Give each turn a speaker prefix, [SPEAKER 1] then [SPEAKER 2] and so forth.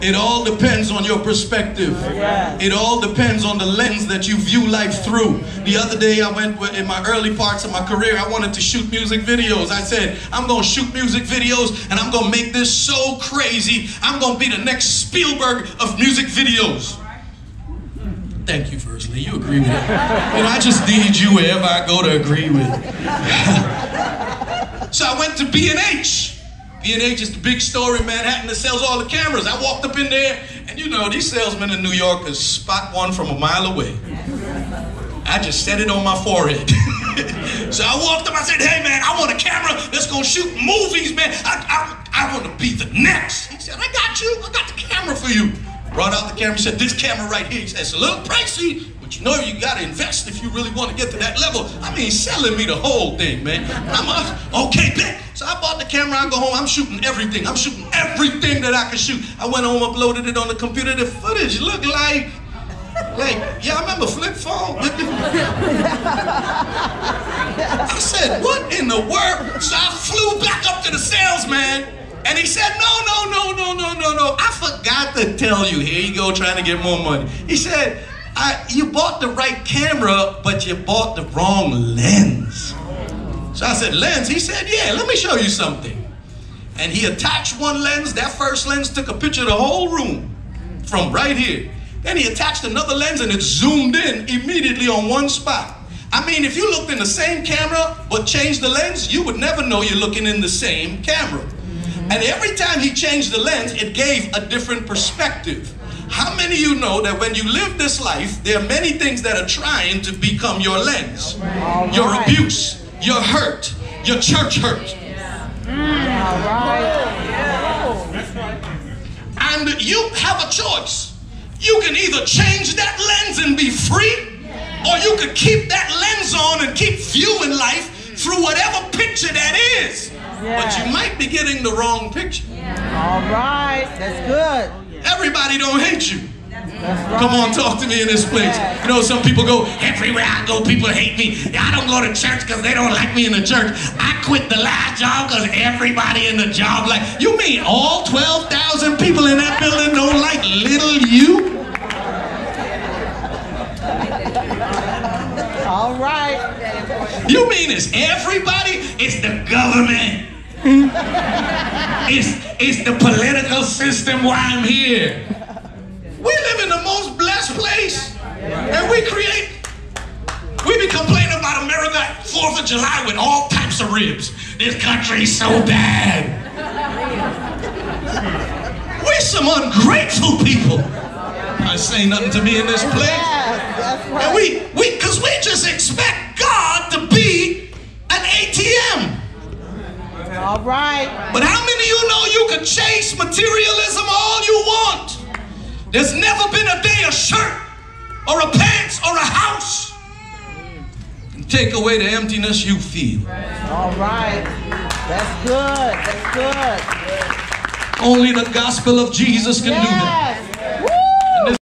[SPEAKER 1] It all depends on your perspective. It all depends on the lens that you view life through. The other day, I went in my early parts of my career, I wanted to shoot music videos. I said, I'm going to shoot music videos and I'm going to make this so crazy. I'm going to be the next Spielberg of music videos. Thank you, First Lady. You agree with it. You know, I just need you wherever I go to agree with. so I went to B&H. B&H is the big store in Manhattan that sells all the cameras. I walked up in there, and you know, these salesmen in New York can spot one from a mile away. I just set it on my forehead. so I walked up, I said, hey man, I want a camera that's gonna shoot movies, man. I, I, I want to be the next. He said, I got you, I got the camera for you. Brought out the camera, he said, this camera right here. He said, it's a little pricey, but you know you gotta invest if you really want to get to that level. I mean, selling me the whole thing, man. I'm okay, bet. So I bought the camera, I go home, I'm shooting everything. I'm shooting everything that I can shoot. I went home, uploaded it on the computer. The footage looked like, like, yeah, I remember flip phone. I said, what in the world? So I flew back up to the salesman. And he said, no, no, no, no, no, no, no. I forgot to tell you. Here you go, trying to get more money. He said, you bought the right camera, but you bought the wrong lens. So I said, lens? He said, yeah, let me show you something. And he attached one lens. That first lens took a picture of the whole room from right here. Then he attached another lens and it zoomed in immediately on one spot. I mean, if you looked in the same camera but changed the lens, you would never know you're looking in the same camera. And every time he changed the lens, it gave a different perspective. How many of you know that when you live this life, there are many things that are trying to become your lens? Your abuse, your hurt, your church hurt. And you have a choice. You can either change that lens and be free, or you could keep that lens on and keep viewing life through whatever picture that is. But you might be getting the wrong picture.
[SPEAKER 2] All right, that's good.
[SPEAKER 1] Everybody don't hate you. Right. Come on, talk to me in this place. Yeah. You know, some people go, everywhere I go, people hate me. I don't go to church because they don't like me in the church. I quit the last job because everybody in the job like, you mean all 12,000 people in that building don't like little you?
[SPEAKER 2] All right.
[SPEAKER 1] You mean it's everybody? It's the government. Hmm? it's, it's the political system why I'm here. And we create, we be complaining about America 4th of July with all types of ribs. This country's so bad. We're some ungrateful people. I say nothing to me in this place. And we, we, because we just expect God to be an ATM.
[SPEAKER 2] All right.
[SPEAKER 1] But how many of you know you can chase materialism all you want? There's never been a day a shirt or a pants or a house can take away the emptiness you feel.
[SPEAKER 2] All right. That's good. That's good.
[SPEAKER 1] Only the gospel of Jesus can do that.